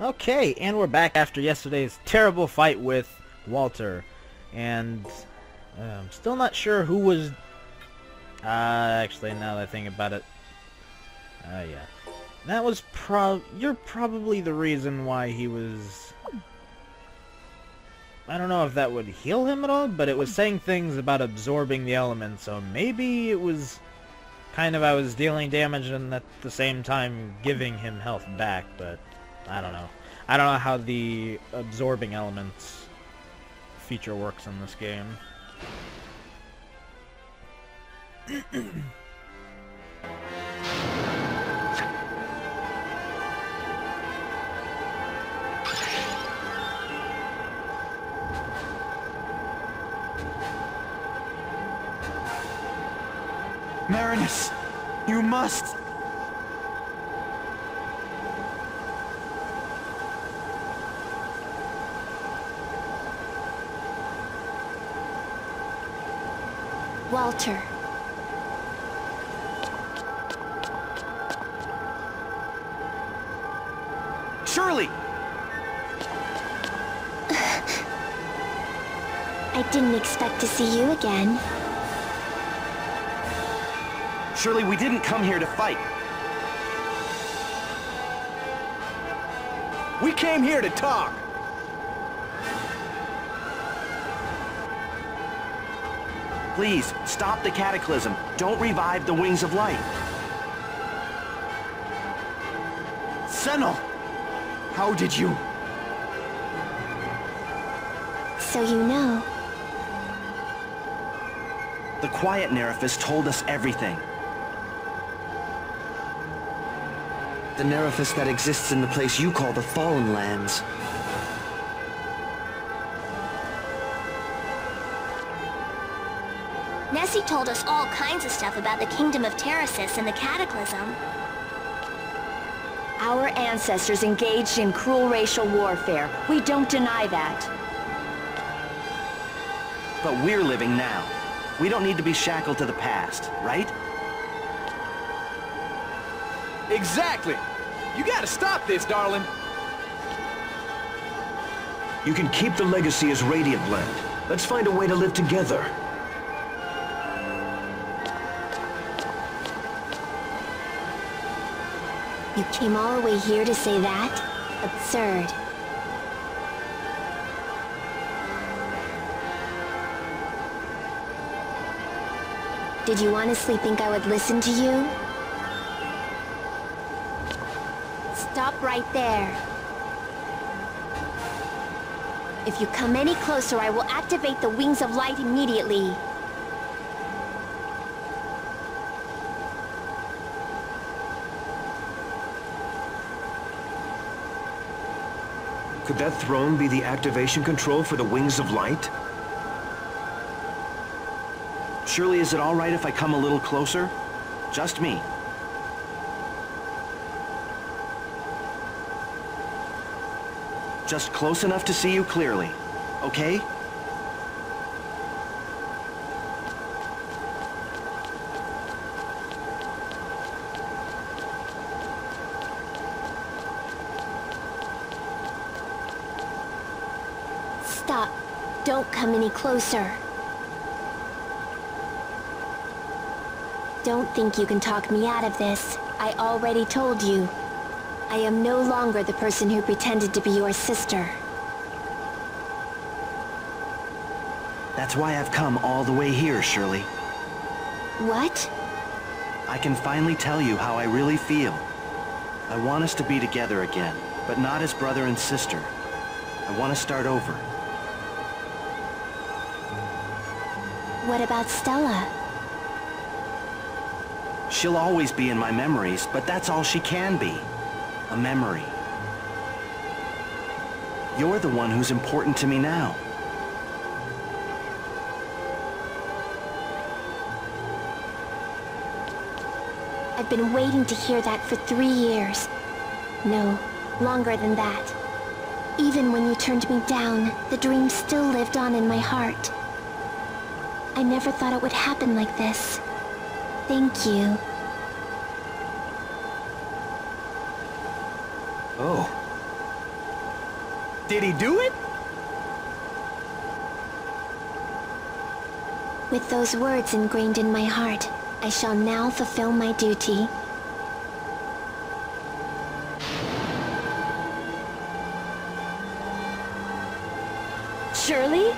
Okay, and we're back after yesterday's terrible fight with Walter. And I'm still not sure who was... Uh, actually, now that I think about it... Uh, yeah. That was prob... You're probably the reason why he was... I don't know if that would heal him at all, but it was saying things about absorbing the element, so maybe it was kind of I was dealing damage and at the same time giving him health back, but I don't know. I don't know how the absorbing elements feature works in this game. Merines, you must... Walter. Shirley! I didn't expect to see you again. Shirley, we didn't come here to fight. We came here to talk. Please, stop the cataclysm. Don't revive the Wings of Light. Senel! How did you... So you know. The Quiet Nerifes told us everything. The Nerifes that exists in the place you call the Fallen Lands. Nessie told us all kinds of stuff about the Kingdom of Terrasis and the Cataclysm. Our ancestors engaged in cruel racial warfare. We don't deny that. But we're living now. We don't need to be shackled to the past, right? Exactly! You gotta stop this, darling! You can keep the legacy as Radiant Land. Let's find a way to live together. You came all the way here to say that? Absurd. Did you honestly think I would listen to you? Stop right there. If you come any closer, I will activate the Wings of Light immediately. Could that throne be the activation control for the Wings of Light? Shirley, is it all right if I come a little closer? Just me. Just close enough to see you clearly, okay? Don't come any closer. Don't think you can talk me out of this. I already told you. I am no longer the person who pretended to be your sister. That's why I've come all the way here, Shirley. What? I can finally tell you how I really feel. I want us to be together again, but not as brother and sister. I want to start over. What about Stella? She'll always be in my memories, but that's all she can be. A memory. You're the one who's important to me now. I've been waiting to hear that for three years. No, longer than that. Even when you turned me down, the dream still lived on in my heart. I never thought it would happen like this. Thank you. Oh. Did he do it? With those words ingrained in my heart, I shall now fulfill my duty. Shirley?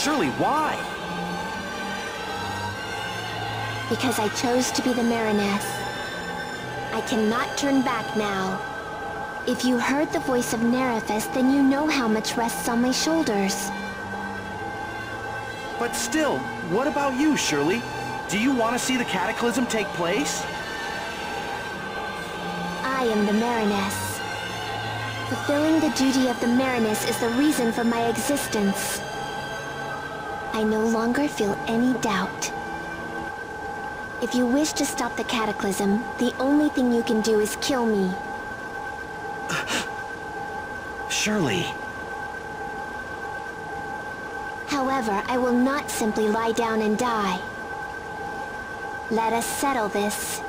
Shirley, why? Because I chose to be the Merines. I cannot turn back now. If you heard the voice of Nerifes, then you know how much rests on my shoulders. But still, what about you, Shirley? Do you want to see the cataclysm take place? I am the Merines. Fulfilling the duty of the Merines is the reason for my existence. I no longer feel any doubt. If you wish to stop the cataclysm, the only thing you can do is kill me. Shirley... However, I will not simply lie down and die. Let us settle this.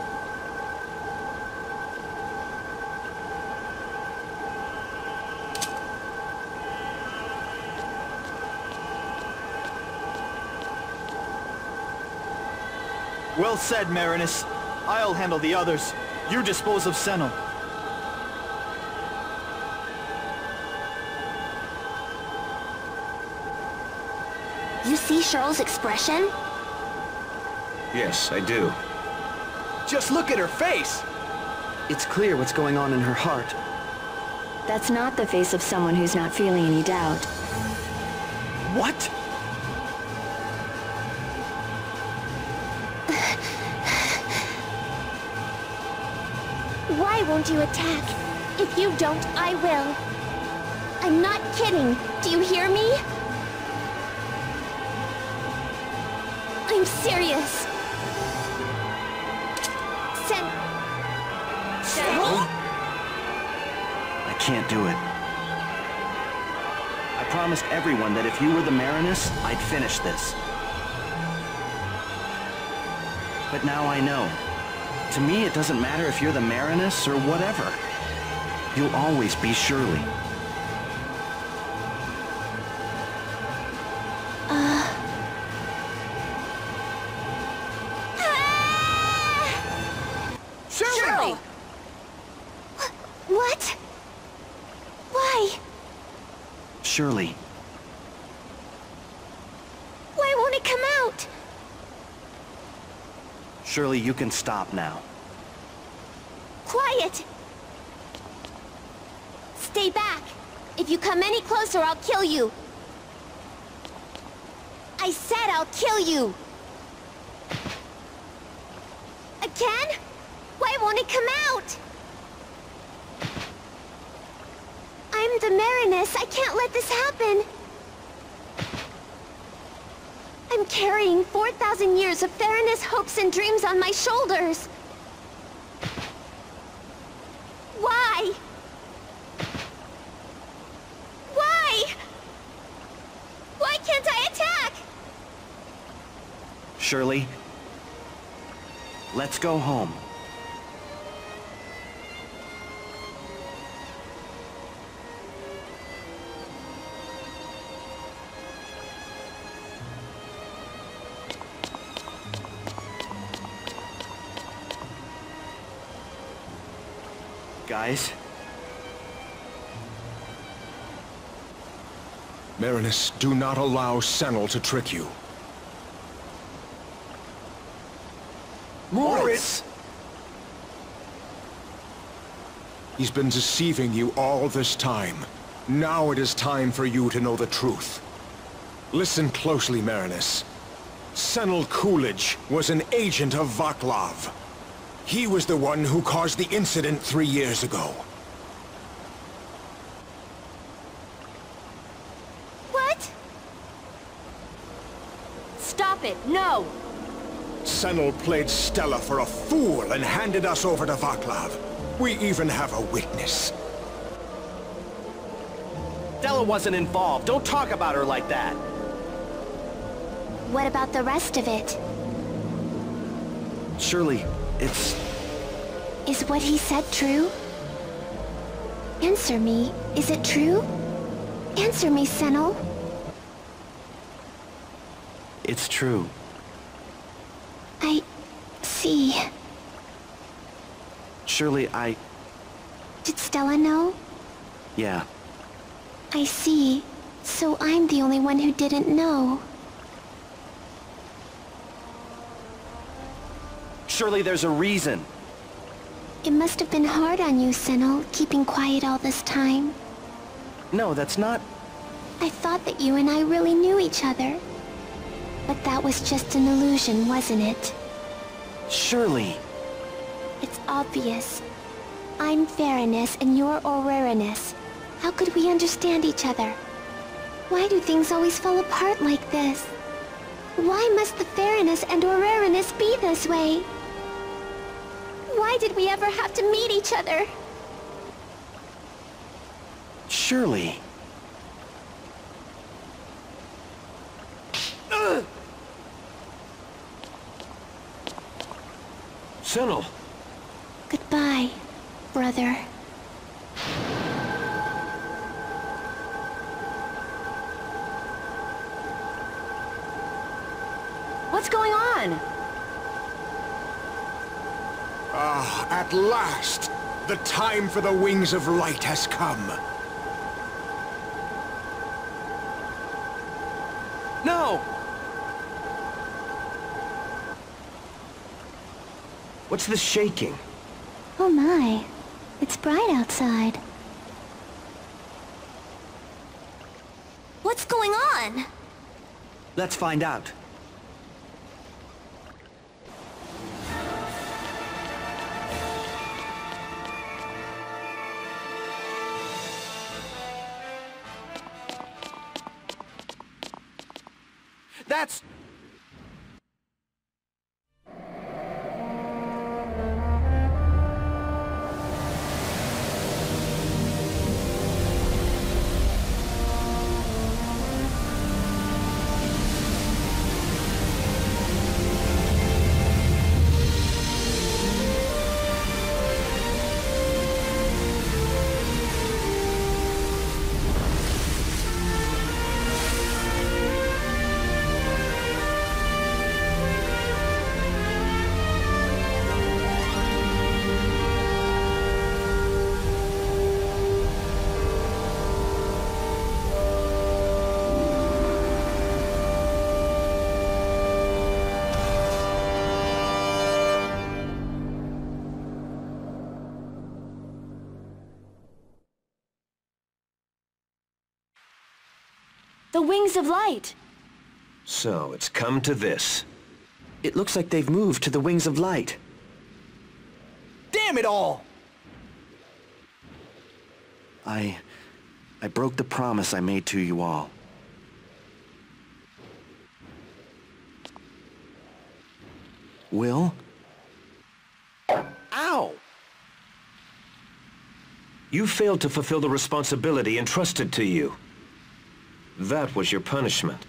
Well said, Merines. I'll handle the others. You dispose of Senel. You see Shirley's expression? Yes, I do. Just look at her face! It's clear what's going on in her heart. That's not the face of someone who's not feeling any doubt. What? Won't you attack? If you don't, I will. I'm not kidding. Do you hear me? I'm serious. Sen... Sen... I can't do it. I promised everyone that if you were the Merines, I'd finish this. But now I know. To me, it doesn't matter if you're the Merines or whatever. You'll always be Shirley. Uh. Shirley! What? Why? Shirley, Why won't it come out? Shirley, you can stop now. Quiet! Stay back! If you come any closer, I'll kill you! I said I'll kill you! Again? Why won't it come out? I'm the Merines. I can't let this happen. I'm carrying 4,000 years of Theranos hopes and dreams on my shoulders. Why? Why? Why can't I attack? Shirley, let's go home. Guys, Merines, do not allow Senel to trick you. Moritz! He's been deceiving you all this time. Now it is time for you to know the truth. Listen closely, Merines. Senel Coolidge was an agent of Vaclav. He was the one who caused the incident three years ago. What? Stop it! No! Senel played Stella for a fool and handed us over to Vaclav. We even have a witness. Stella wasn't involved. Don't talk about her like that. What about the rest of it? Shirley, it's... Is what he said true? Answer me. Is it true? Answer me, Senel. It's true. I... see. Surely I... Did Stella know? yeah. I see. So I'm the only one who didn't know. Surely there's a reason. It must have been hard on you, Senel, keeping quiet all this time. No, that's not... I thought that you and I really knew each other. But that was just an illusion, wasn't it? Surely. It's obvious. I'm Ferines and you're Orerines. How could we understand each other? Why do things always fall apart like this? Why must the Ferines and Orerines be this way? Why did we ever have to meet each other? Shirley. Senel, Goodbye, brother. What's going on? At last! The time for the Wings of Light has come. No! what's this shaking? Oh my, it's bright outside. What's going on? Let's find out. That's... The Wings of Light! So, it's come to this. It looks like they've moved to the Wings of Light. Damn it all! I... I broke the promise I made to you all. Will? Ow! You failed to fulfill the responsibility entrusted to you. That was your punishment.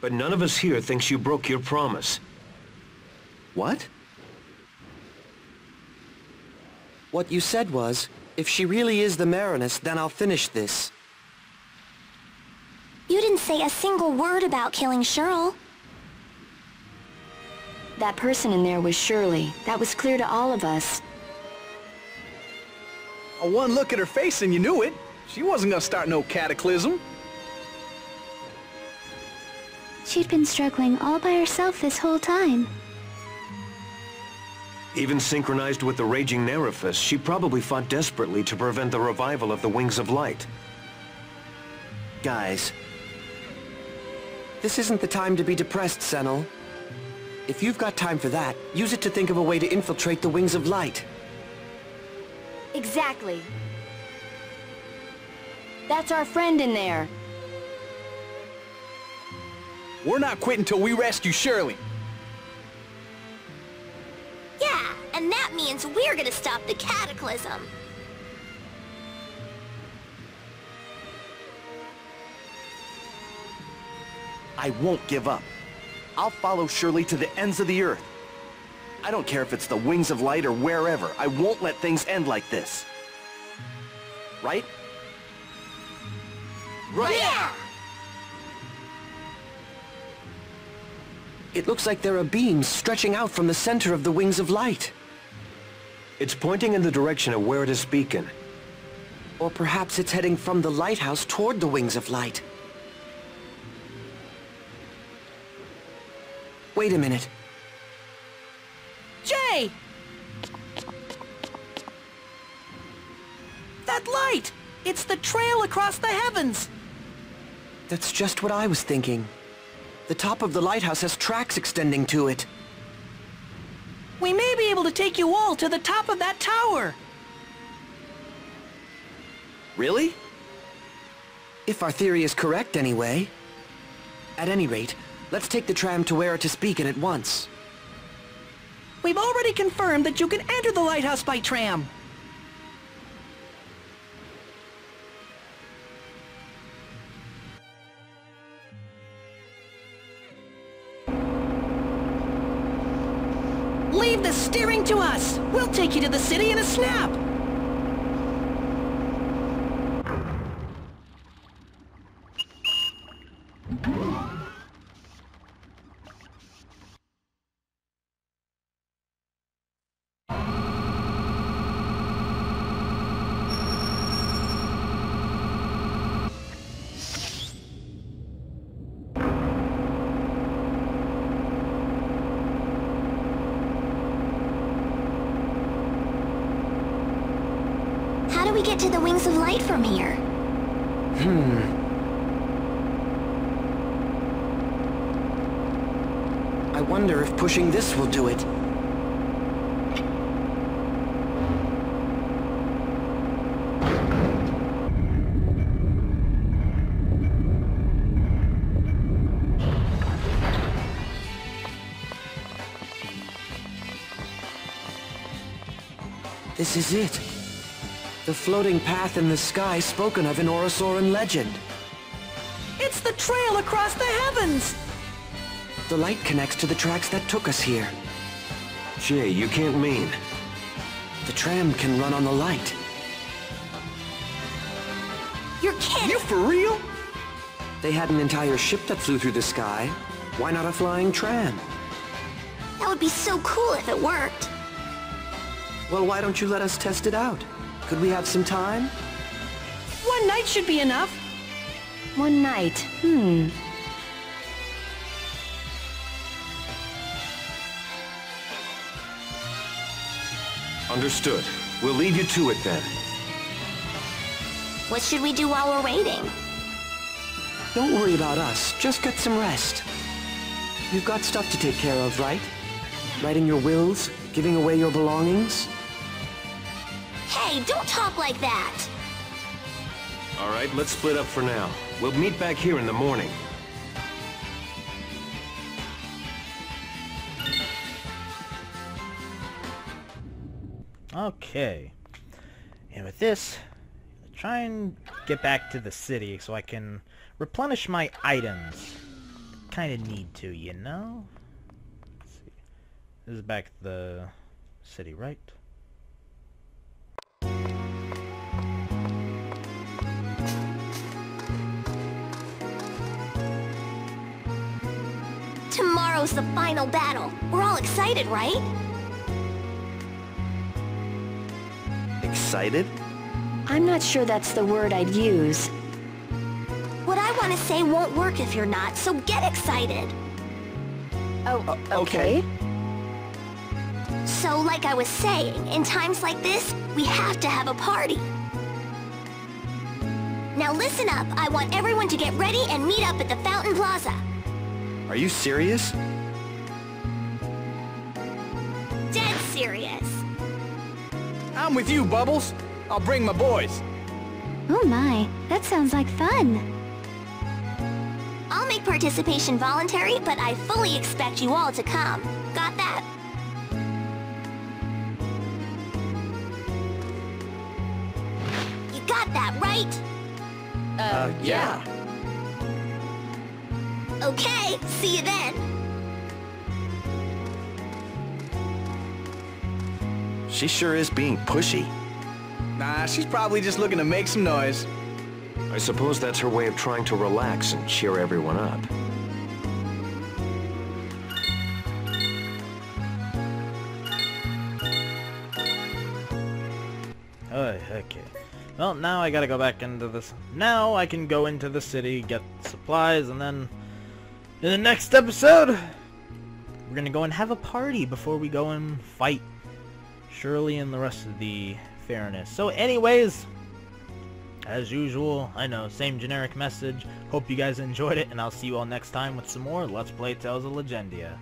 But none of us here thinks you broke your promise. What? What you said was, if she really is the Merines, then I'll finish this. You didn't say a single word about killing Shirley. That person in there was Shirley. That was clear to all of us. A one look at her face and you knew it. She wasn't gonna start no cataclysm. She'd been struggling all by herself this whole time. Even synchronized with the raging Nerifes, she probably fought desperately to prevent the revival of the Wings of Light. Guys. This isn't the time to be depressed, Senel. If you've got time for that, use it to think of a way to infiltrate the Wings of Light. Exactly. That's our friend in there. We're not quitting till we rescue Shirley. Yeah, and that means we're gonna stop the cataclysm. I won't give up. I'll follow Shirley to the ends of the earth. I don't care if it's the Wings of Light or wherever. I won't let things end like this. Right? Right! Yeah! It looks like there are beams stretching out from the center of the Wings of Light. It's pointing in the direction of Werites Beacon. Or perhaps it's heading from the lighthouse toward the Wings of Light. Wait a minute. Jay! That light! It's the trail across the heavens! That's just what I was thinking. The top of the lighthouse has tracks extending to it. We may be able to take you all to the top of that tower! Really? If our theory is correct, anyway. At any rate, let's take the tram to Werites Beacon at once. We've already confirmed that you can enter the lighthouse by tram. Leave the steering to us! We'll take you to the city in a snap! Get to the Wings of Light from here? Hmm. I wonder if pushing this will do it. This is it. The floating path in the sky spoken of in Orosoran legend. It's the trail across the heavens! The light connects to the tracks that took us here. Jay, you can't mean... The tram can run on the light. You're kidding! You for real? They had an entire ship that flew through the sky. Why not a flying tram? That would be so cool if it worked. Well, why don't you let us test it out? Could we have some time? One night should be enough. One night. Hmm. Understood. We'll leave you to it then. What should we do while we're waiting? Don't worry about us. Just get some rest. You've got stuff to take care of, right? Writing your wills? Giving away your belongings? Hey, don't talk like that! All right, let's split up for now. We'll meet back here in the morning. Okay. And with this, try and get back to the city so I can replenish my items. Kind of need to, you know? Let's see. This is back the city, right? Tomorrow's the final battle. We're all excited, right? Excited? I'm not sure that's the word I'd use. What I want to say won't work if you're not, so get excited. Oh, okay. So, like I was saying, in times like this, we have to have a party. Now listen up. I want everyone to get ready and meet up at the Fountain Plaza. Are you serious? Dead serious. I'm with you, Bubbles. I'll bring my boys. Oh my, that sounds like fun. I'll make participation voluntary, but I fully expect you all to come. Got that? You got that, right? Uh, yeah. Okay, see you then. She sure is being pushy. Nah, she's probably just looking to make some noise. I suppose that's her way of trying to relax and cheer everyone up. Oh, okay. Well, now I gotta go back into this. Now I can go into the city, get supplies, and then in the next episode, we're gonna go and have a party before we go and fight Shirley and the rest of the Ferines. So anyways, as usual, I know, same generic message. Hope you guys enjoyed it, and I'll see you all next time with some more Let's Play Tales of Legendia.